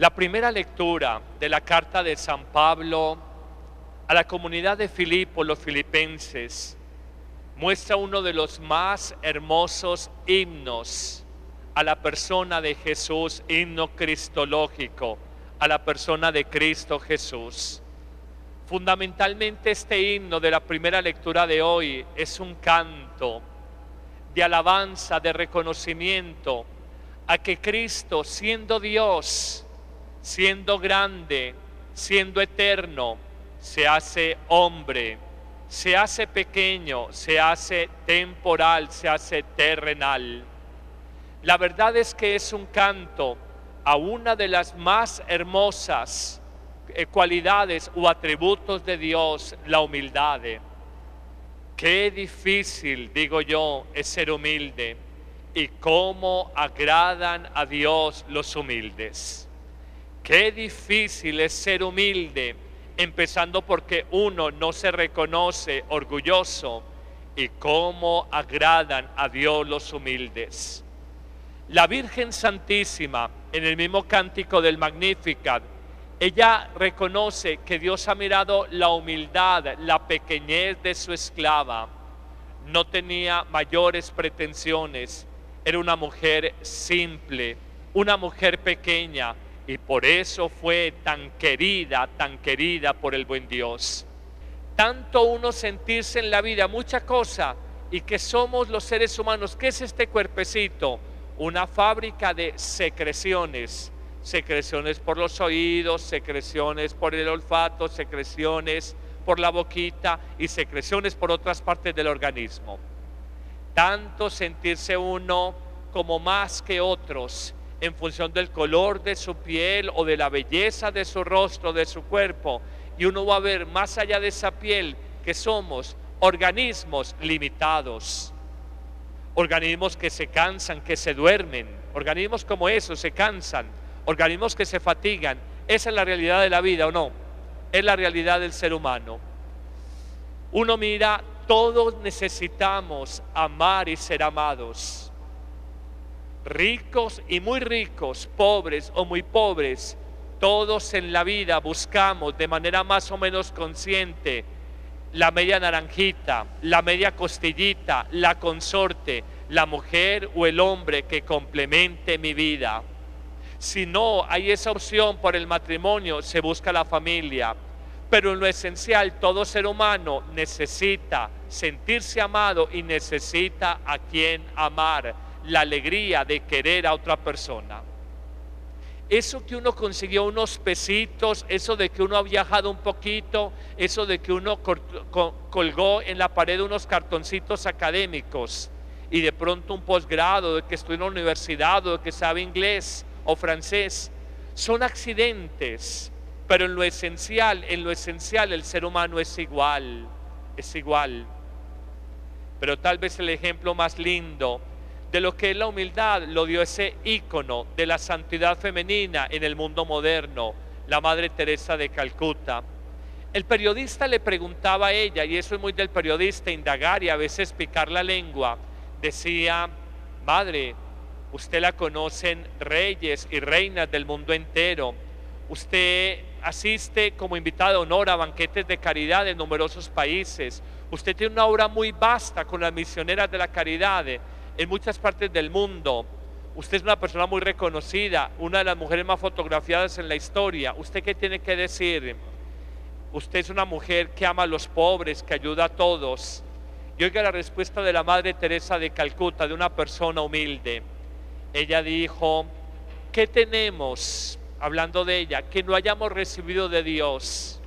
La primera lectura de la carta de San Pablo a la comunidad de Filipo, los filipenses, muestra uno de los más hermosos himnos a la persona de Jesús, himno cristológico, a la persona de Cristo Jesús. Fundamentalmente este himno de la primera lectura de hoy es un canto de alabanza, de reconocimiento a que Cristo, siendo Dios, siendo grande, siendo eterno, se hace hombre, se hace pequeño, se hace temporal, se hace terrenal. La verdad es que es un canto a una de las más hermosas eh, cualidades o atributos de Dios, la humildad. Qué difícil, digo yo, es ser humilde y cómo agradan a Dios los humildes. Qué difícil es ser humilde, empezando porque uno no se reconoce orgulloso y cómo agradan a Dios los humildes. La Virgen Santísima, en el mismo cántico del Magnificat, ella reconoce que Dios ha mirado la humildad, la pequeñez de su esclava. No tenía mayores pretensiones. Era una mujer simple, una mujer pequeña, y por eso fue tan querida, tan querida por el buen Dios. Tanto uno sentirse en la vida mucha cosa y que somos los seres humanos. ¿Qué es este cuerpecito? Una fábrica de secreciones. Secreciones por los oídos, secreciones por el olfato, secreciones por la boquita y secreciones por otras partes del organismo. Tanto sentirse uno como más que otros en función del color de su piel o de la belleza de su rostro, de su cuerpo. Y uno va a ver más allá de esa piel que somos organismos limitados, organismos que se cansan, que se duermen, organismos como esos se cansan, organismos que se fatigan. Esa es la realidad de la vida o no, es la realidad del ser humano. Uno mira, todos necesitamos amar y ser amados ricos y muy ricos, pobres o muy pobres, todos en la vida buscamos de manera más o menos consciente la media naranjita, la media costillita, la consorte, la mujer o el hombre que complemente mi vida. Si no hay esa opción por el matrimonio, se busca la familia. Pero en lo esencial, todo ser humano necesita sentirse amado y necesita a quien amar la alegría de querer a otra persona. Eso que uno consiguió unos pesitos, eso de que uno ha viajado un poquito, eso de que uno colgó en la pared unos cartoncitos académicos y de pronto un posgrado, de que estudió en la universidad o de que sabe inglés o francés, son accidentes, pero en lo esencial, en lo esencial el ser humano es igual, es igual. Pero tal vez el ejemplo más lindo de lo que es la humildad lo dio ese ícono de la santidad femenina en el mundo moderno, la Madre Teresa de Calcuta. El periodista le preguntaba a ella, y eso es muy del periodista, indagar y a veces picar la lengua, decía, Madre, usted la conocen reyes y reinas del mundo entero, usted asiste como invitada de honor a banquetes de caridad en numerosos países, usted tiene una obra muy vasta con las misioneras de la caridad, en muchas partes del mundo. Usted es una persona muy reconocida, una de las mujeres más fotografiadas en la historia. ¿Usted qué tiene que decir? Usted es una mujer que ama a los pobres, que ayuda a todos. Y oiga la respuesta de la Madre Teresa de Calcuta, de una persona humilde. Ella dijo, ¿qué tenemos, hablando de ella, que no hayamos recibido de Dios?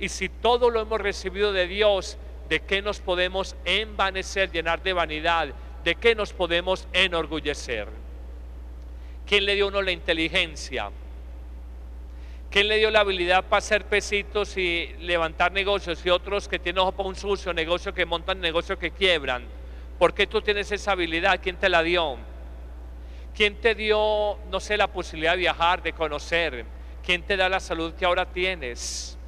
Y si todo lo hemos recibido de Dios, ¿de qué nos podemos envanecer, llenar de vanidad? ¿De qué nos podemos enorgullecer? ¿Quién le dio a uno la inteligencia? ¿Quién le dio la habilidad para hacer pesitos y levantar negocios y otros que tienen ojo para un sucio, negocio que montan, negocio que quiebran? ¿Por qué tú tienes esa habilidad? ¿Quién te la dio? ¿Quién te dio, no sé, la posibilidad de viajar, de conocer? ¿Quién te da la salud que ahora tienes?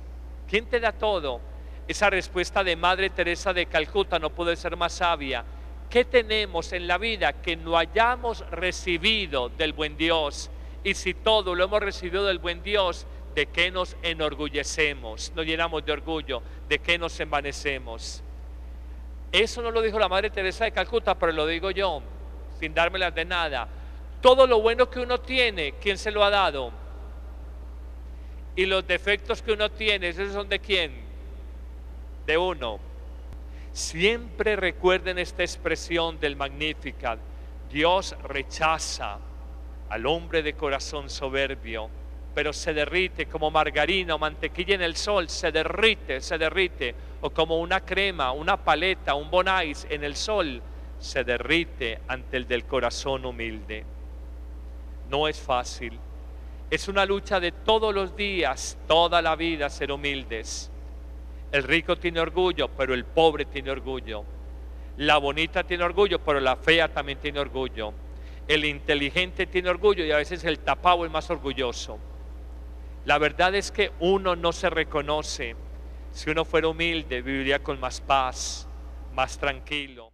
¿Quién te da todo? Esa respuesta de Madre Teresa de Calcuta no puede ser más sabia. ¿Qué tenemos en la vida que no hayamos recibido del buen Dios? Y si todo lo hemos recibido del buen Dios, ¿de qué nos enorgullecemos? Nos llenamos de orgullo, ¿de qué nos envanecemos? Eso no lo dijo la Madre Teresa de Calcuta, pero lo digo yo, sin dármelas de nada. Todo lo bueno que uno tiene, ¿quién se lo ha dado? Y los defectos que uno tiene, ¿esos son de quién? De uno. Siempre recuerden esta expresión del Magnificat. Dios rechaza al hombre de corazón soberbio, pero se derrite como margarina o mantequilla en el sol, se derrite, se derrite, o como una crema, una paleta, un bonais en el sol, se derrite ante el del corazón humilde. No es fácil, es una lucha de todos los días, toda la vida ser humildes. El rico tiene orgullo, pero el pobre tiene orgullo. La bonita tiene orgullo, pero la fea también tiene orgullo. El inteligente tiene orgullo y a veces el tapado es más orgulloso. La verdad es que uno no se reconoce. Si uno fuera humilde, viviría con más paz, más tranquilo.